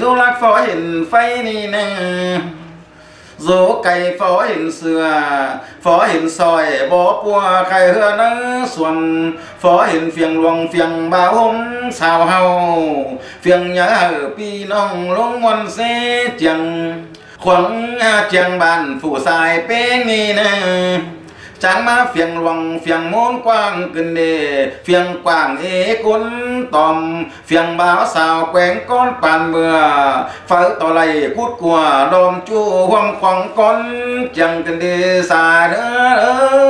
dô lạc phó hình phay nì nè. Dỗ cây phó hình xưa phó hình soi bó bùa khai hứa nắng xuân. Phó hình phiền luồng phiền bao hôm sao hào phiền nhớ hở pi nong lông ngoan xế chẳng khoáng chẳng bàn phủ xài bế nì nè chẳng má phiền luồng, phiền môn quang kinh đề phiền quang ế cuốn tòm. Phiền báo sao quen con bàn mưa, phở tỏ lầy cút của đom chu hoang khoảng con chẳng kinh đề xa nữa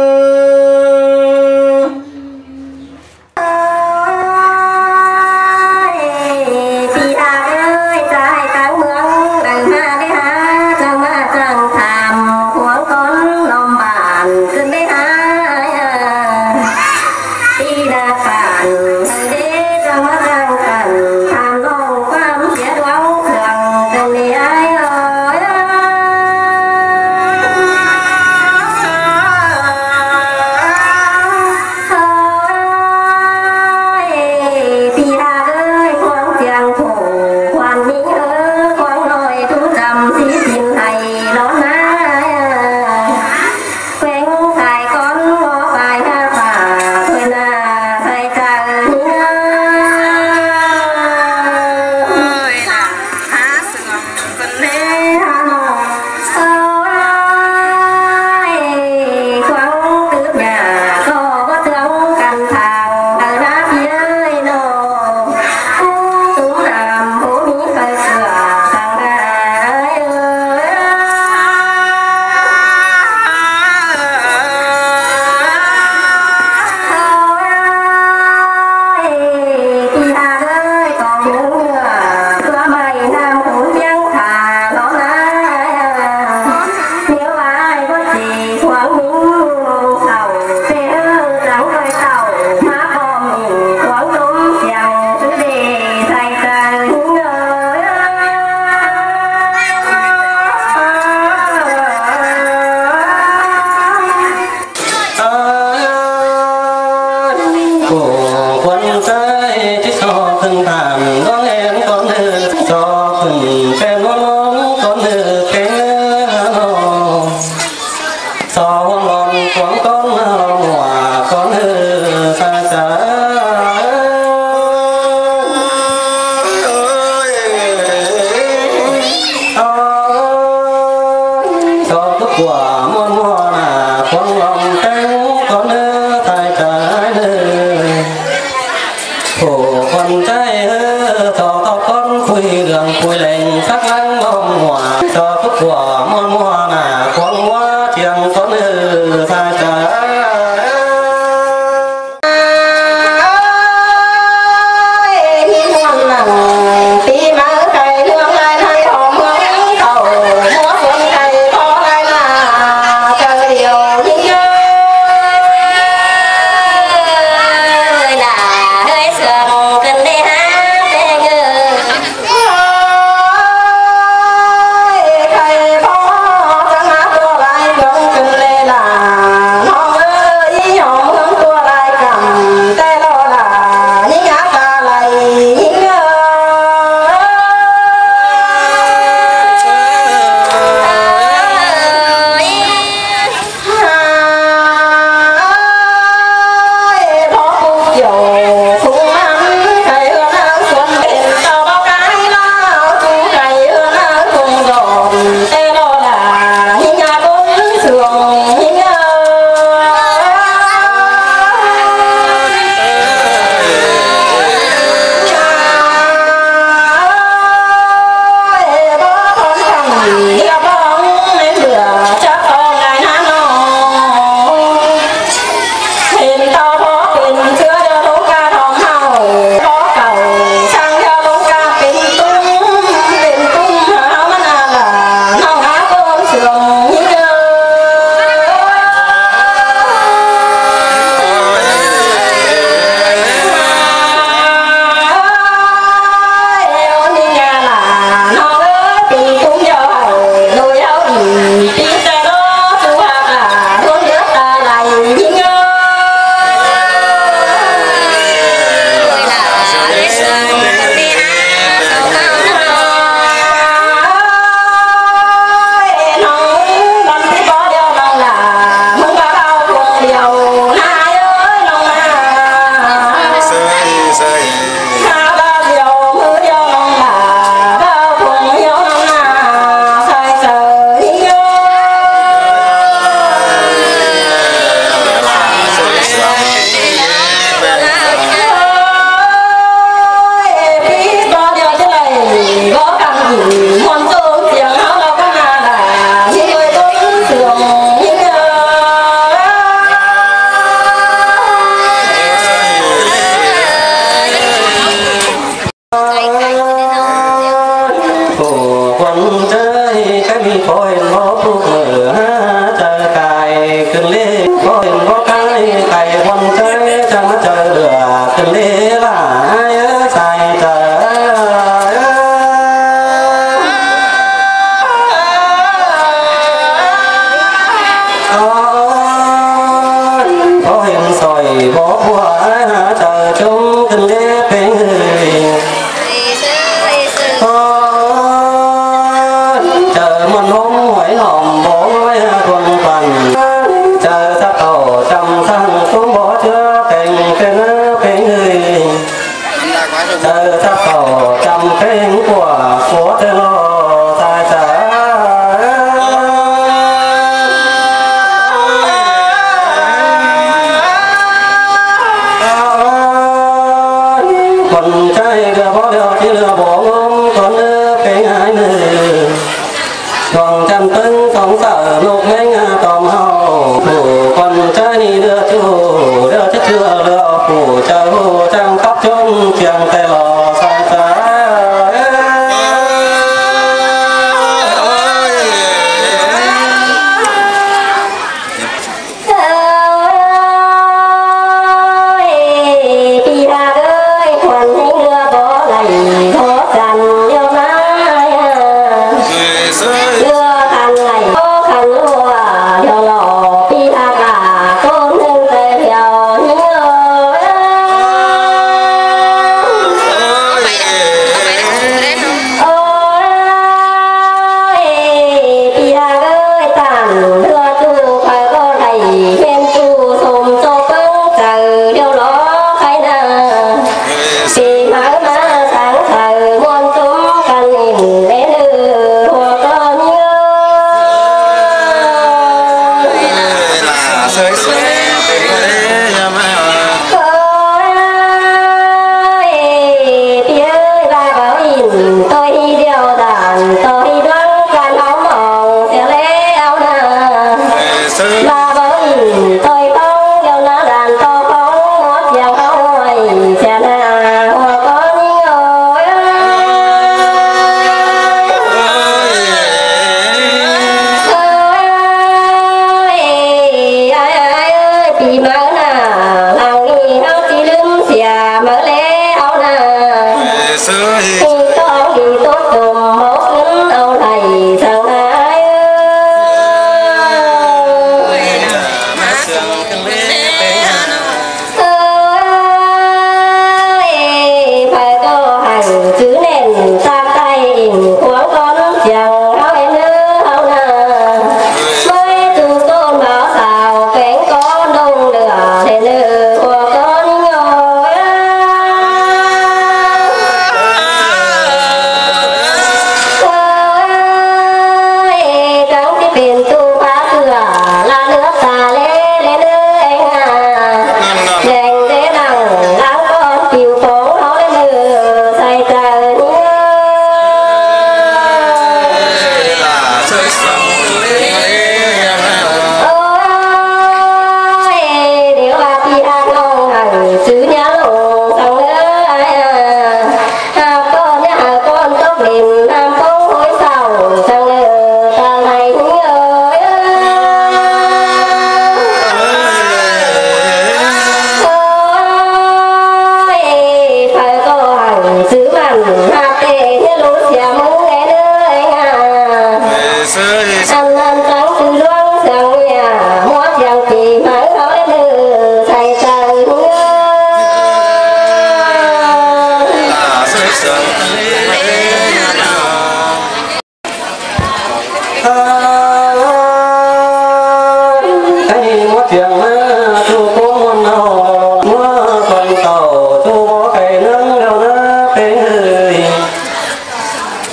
呃，大家好，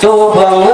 tu uh,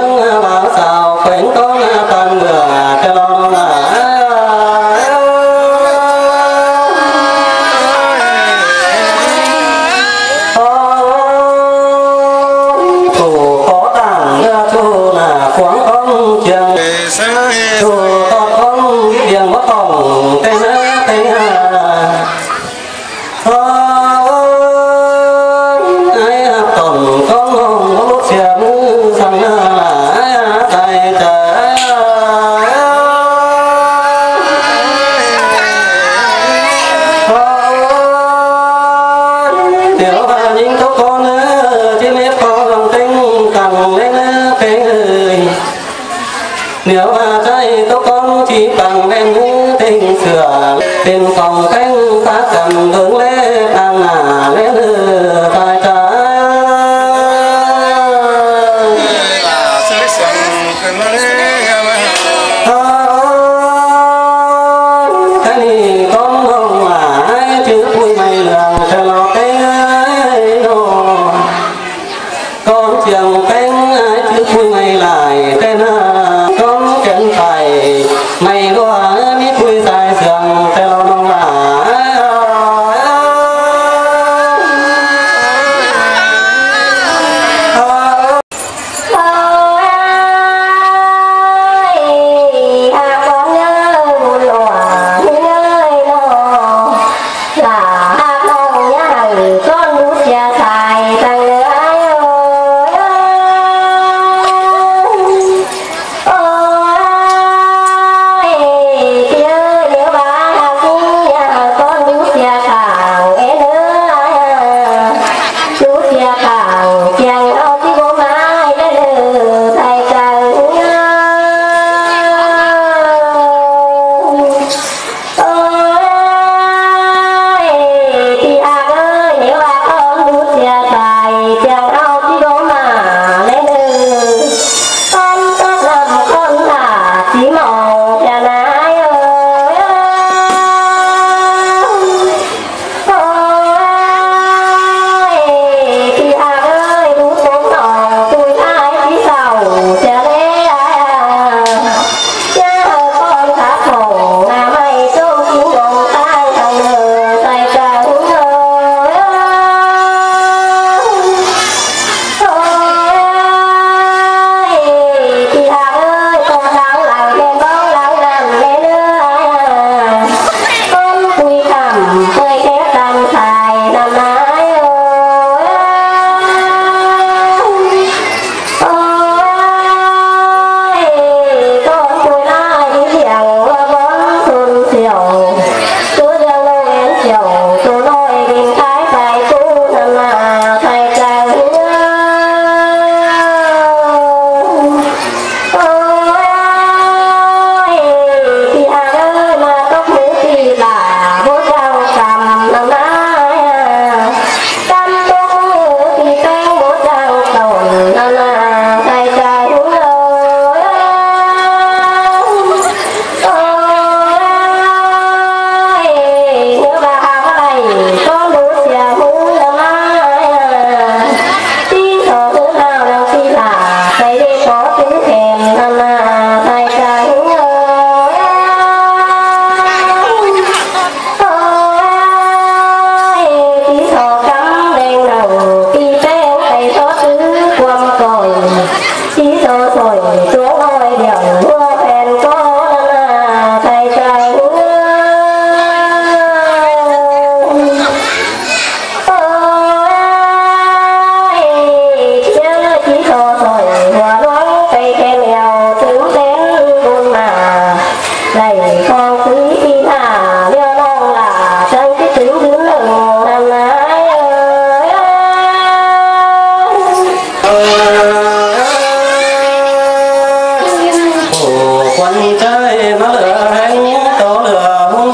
قومك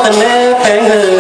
thành nghe phèn người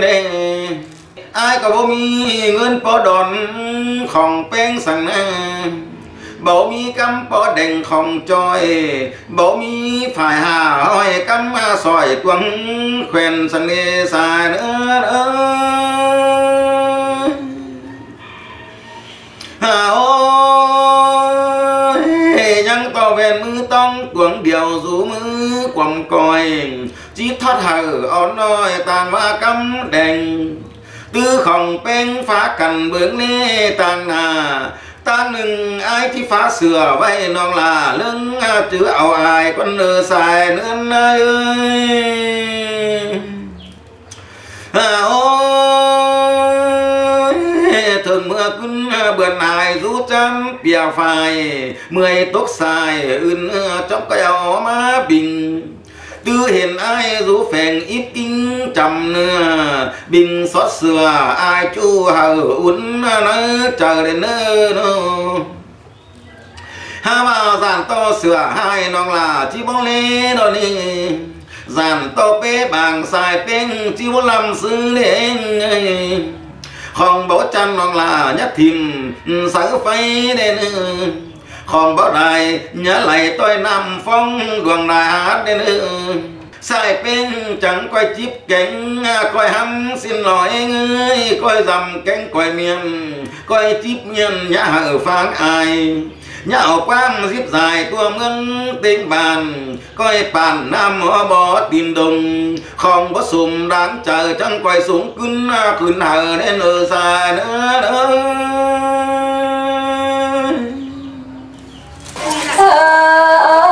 แน่อายก็บ่มีเงินพอดอนของเป้งสั่งแนบ่มีกำปอเด่งของจอยบ่มีฝ่ายหาห้อยกำมาซอยตวงแขวนสังเลสายเออ tông cuồng điều rú mưa quầm còi. Chỉ thoát hở ón nói tàn và cắm đèn. Tư khổng bên phá cằn bướng nê tàn à. Ta nừng ai thì phá sửa, vậy non là lưng à, chữ ảo ai con nơ xài nữa ơi. À ôi thường mưa cún bữa nay rú chăm bìa phai, mười tốt xài, ưn trong cái áo má bình. Tư hiện ai rú phèn ít kinh trầm nữa bình xót sửa ai chu hờ uốn nó chờ đến nơi ha mà giàn to sửa hai non là chỉ bóng lê đó đi giàn to bế bàng xài bên chỉ muốn làm sư lên không bố chăn non là nhất thìm ừ, sở phay đến ừ. không bó đài, nhớ lại tôi nằm phong đoàn là hát đến sai bên chẳng coi chip cánh à, coi hăm xin lỗi ngươi coi dầm cánh coi miệng, coi chip nhân nhã hở phán ai nhạo quan diếp dài tua mướn tinh bàn, coi bàn nam bó tìm đồng không bó sùng đáng chờ chẳng quay xuống cưng cưng hờ nên ở xa nữa nữa à.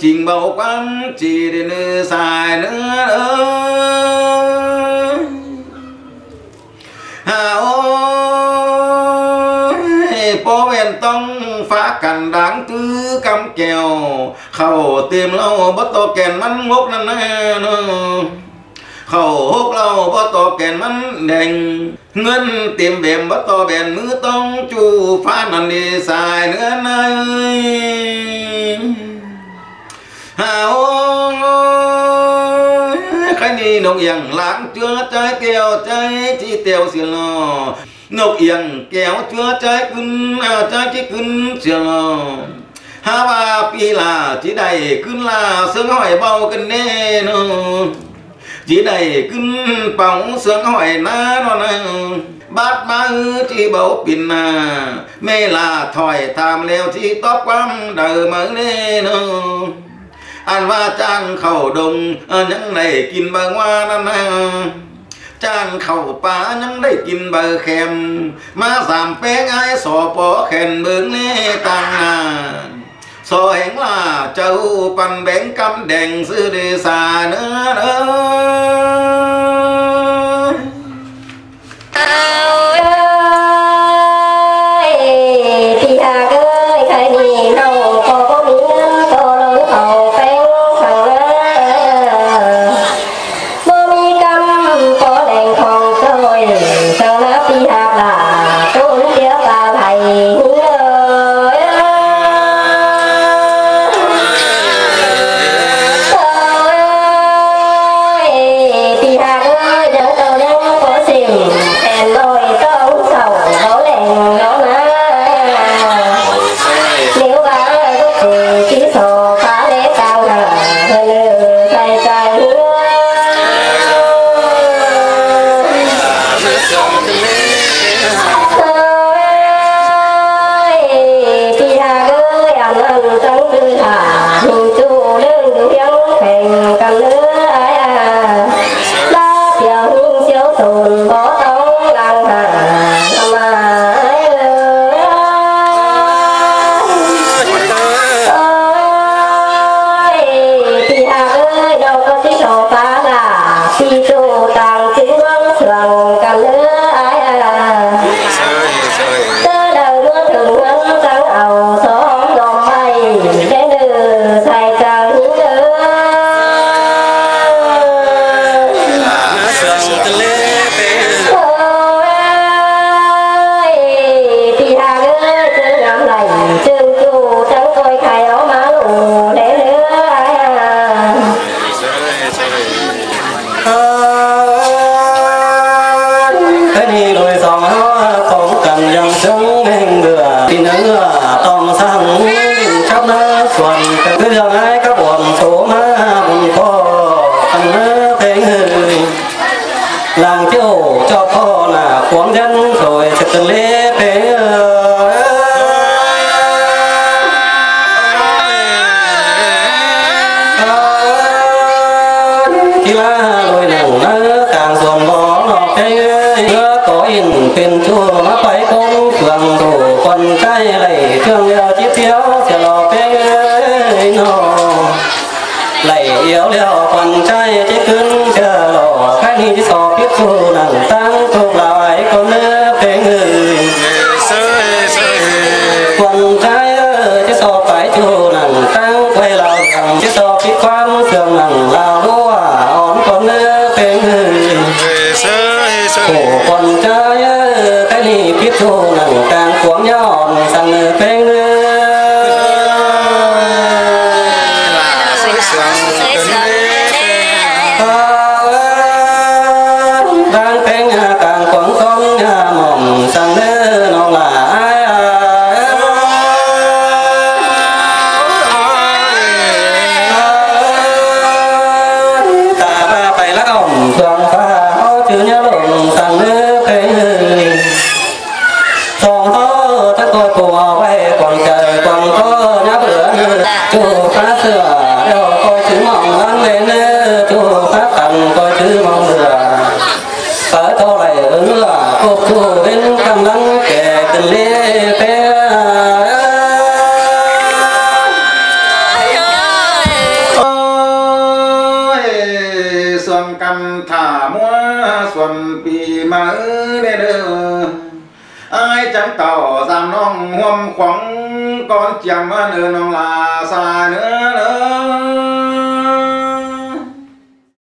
Trình bầu quan chỉ để nữ xài nữa ơi à ôi bố bèn tông phá cành đáng cứ cam kèo, khẩu tìm lâu bất to kèn mắn ngốc nè khẩu hốc lâu bất to kèn mắn đành, ngân tìm bèm bất to bèn mứ tông, chu phá nằm đi xài nữa nơi khai ni nông yên lãng chưa trái keo trái chi tiêu xiên lo nông yên kéo chưa trái cưng à, trái chi cưng xiên lo ha ba pi là chỉ đầy cưng là sướng hỏi bao cân nê nó chỉ đầy cưng bóng sướng hỏi na nó na bát ba ư chỉ bầu pin à mê là thỏi tham leo chỉ tóc quam đời mở lên อันว่าจ้างเข้าดงยังได้กินบางว่านั่นจ้างเข้าป่ายังได้กินเบอร์แคมมาสามแป้งไอ้สอปอแขนเบิงเน่ต่างนสอแหงล่าเจ้าปันแบงกำแดงซื้อดีสาเนื้นอ cerrado. Cho kho là quán dân rồi sẽ từng lên.